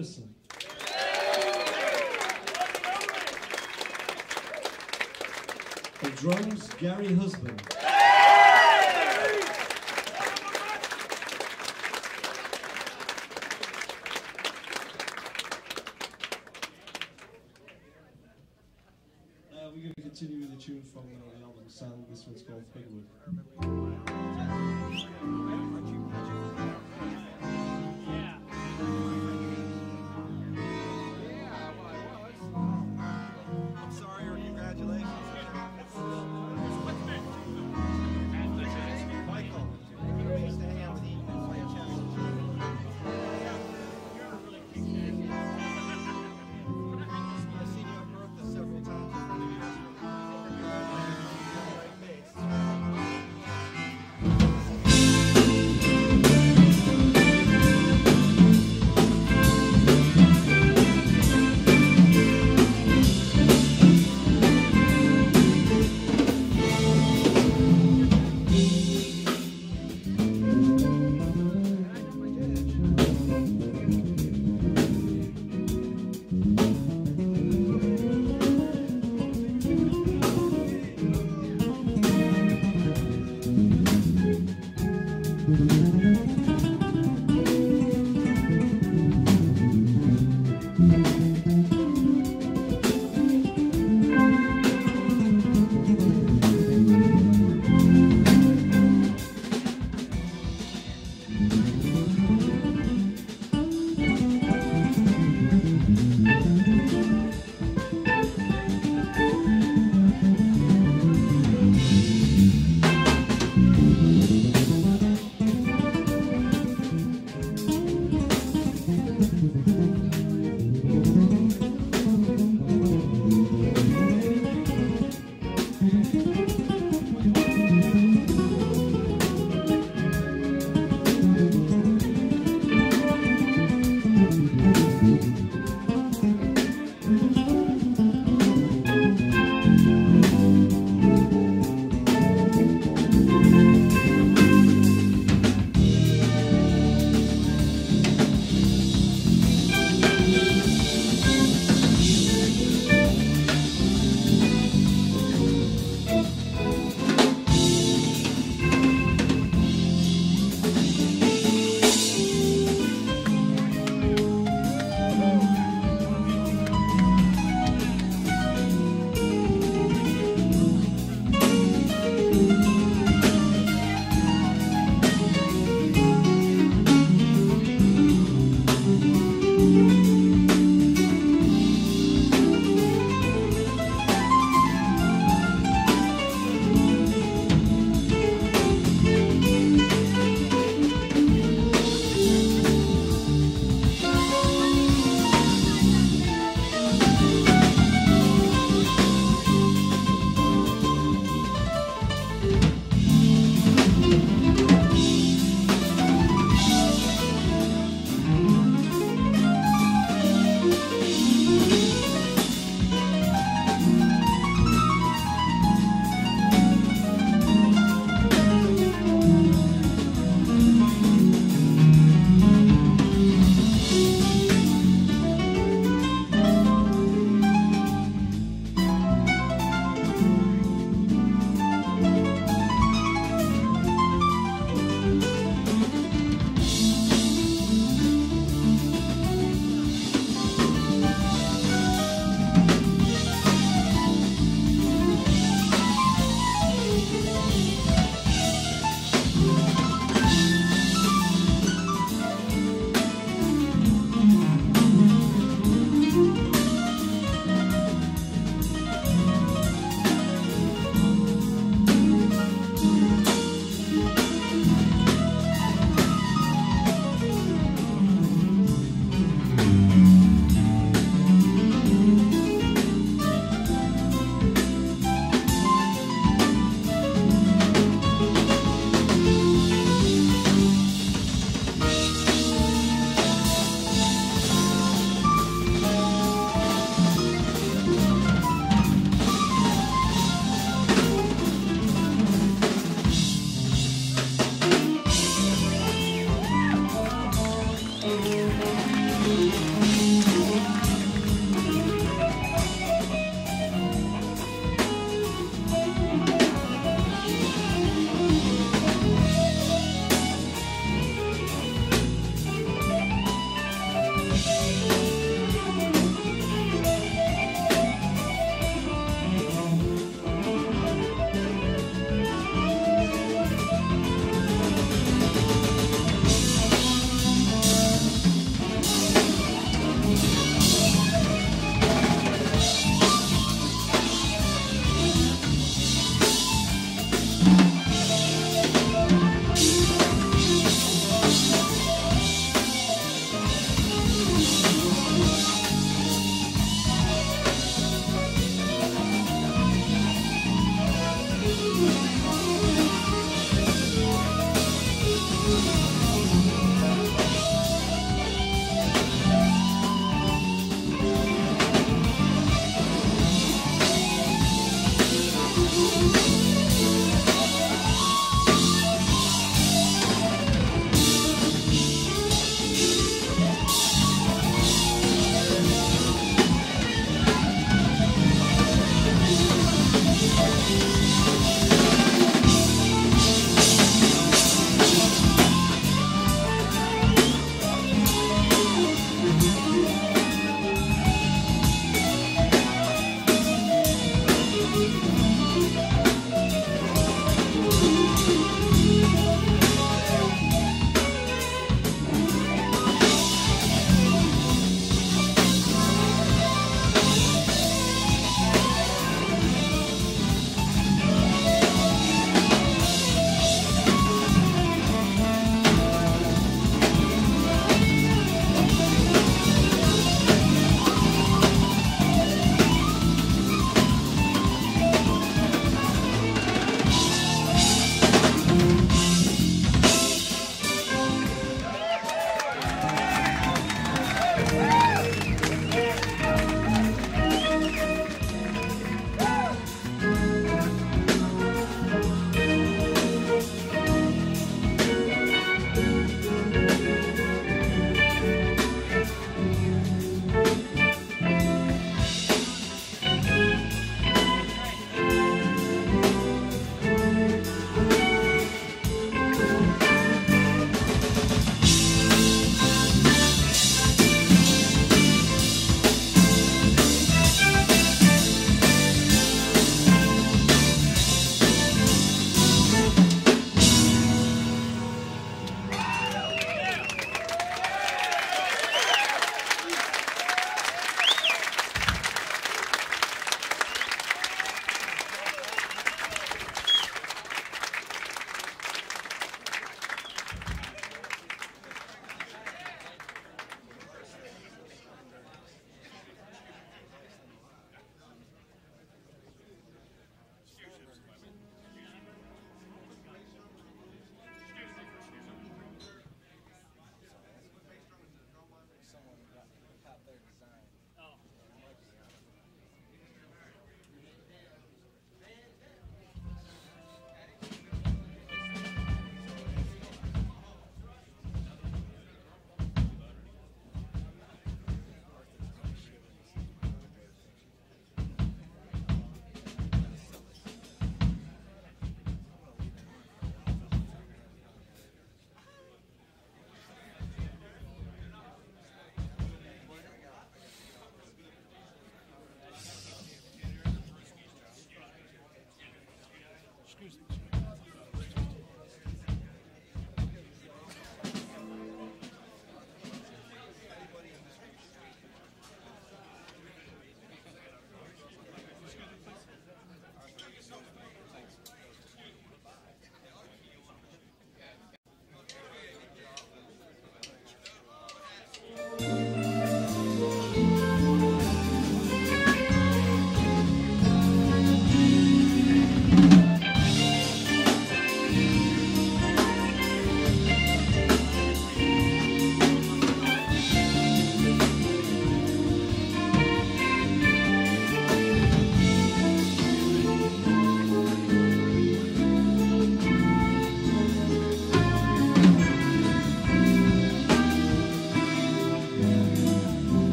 The drums, Gary Husband. Uh, continue with the tune from the album Sand. This one's called Pud Wud.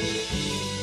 Música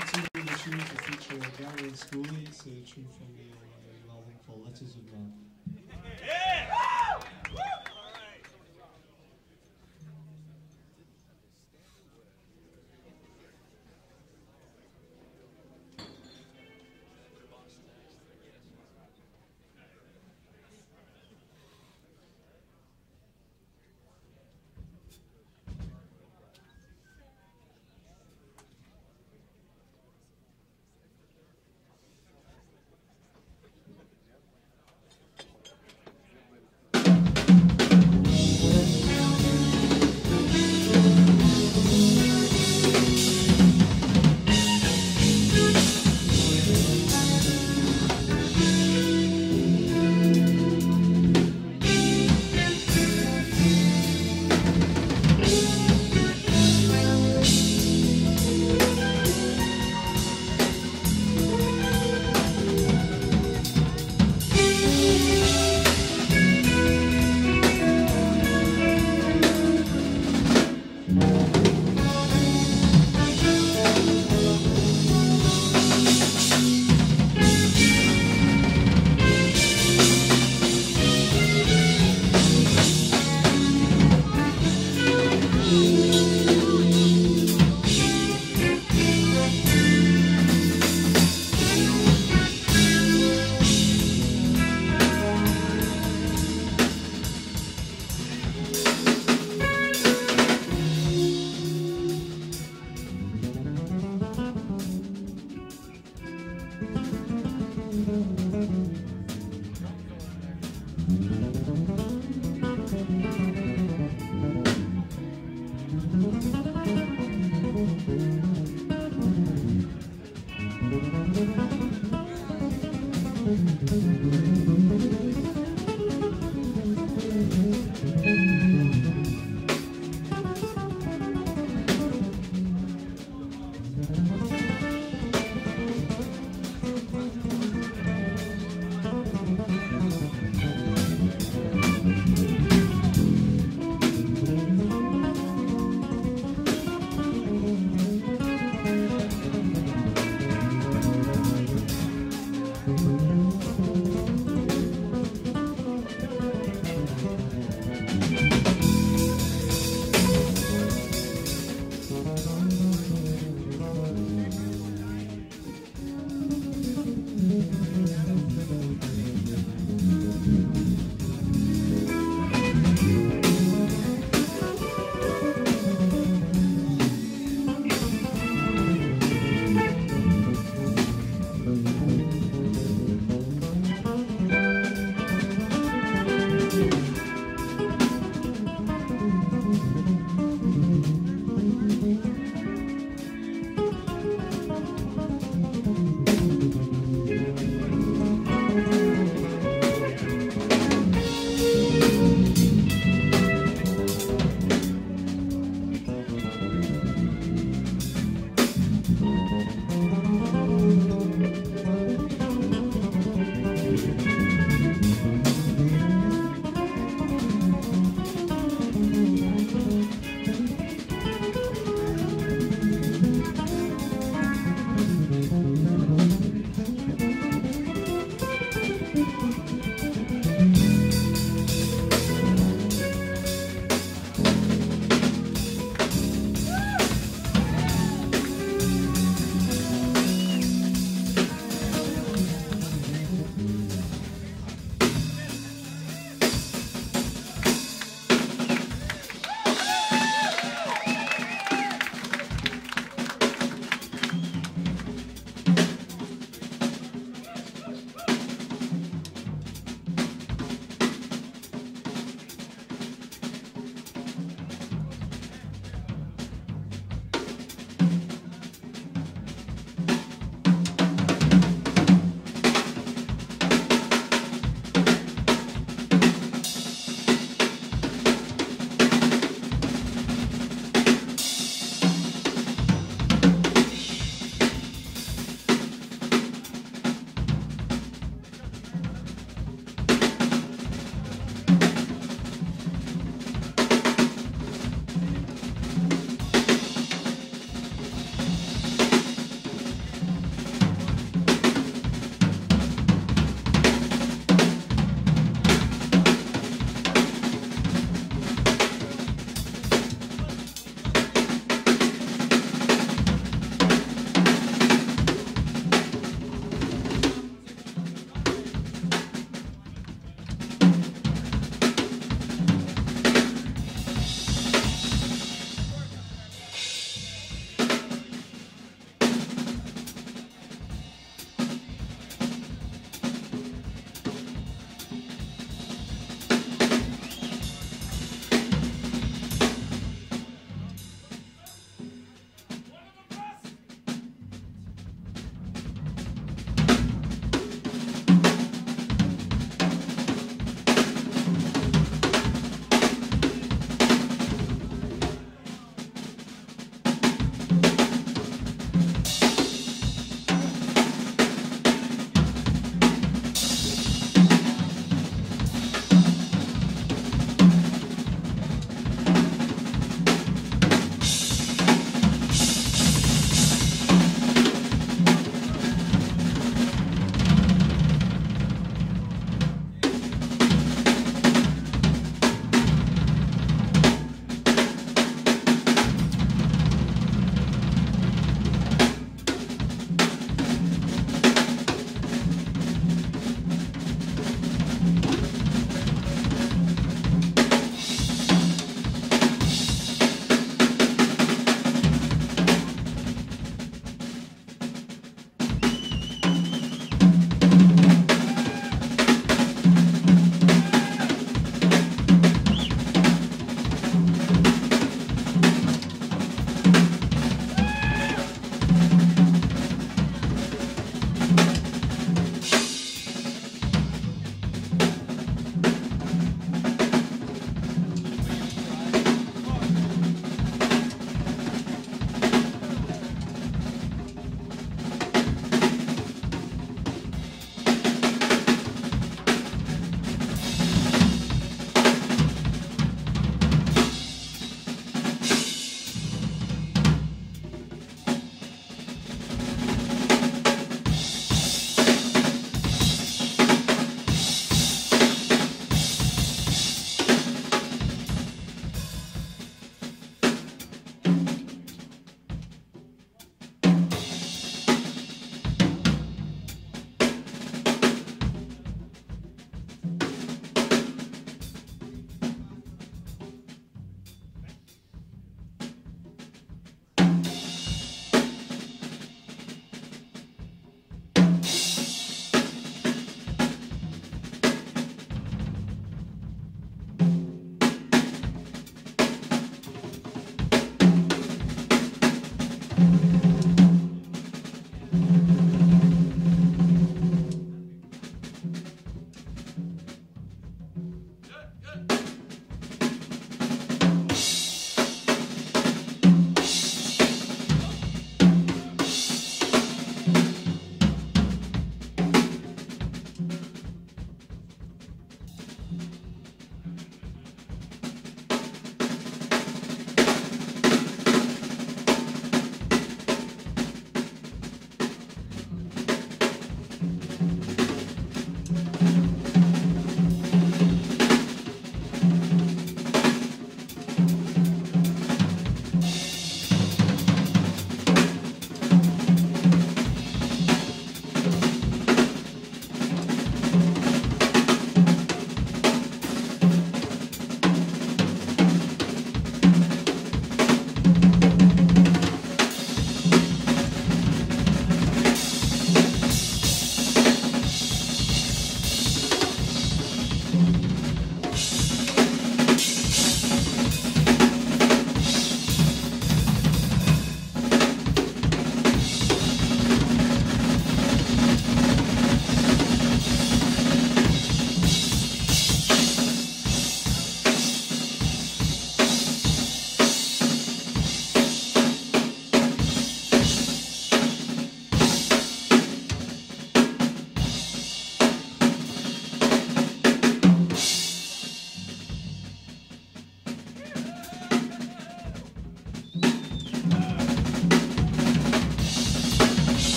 continue the tune to feature Gary a tune from the uh, called Letters of Marque.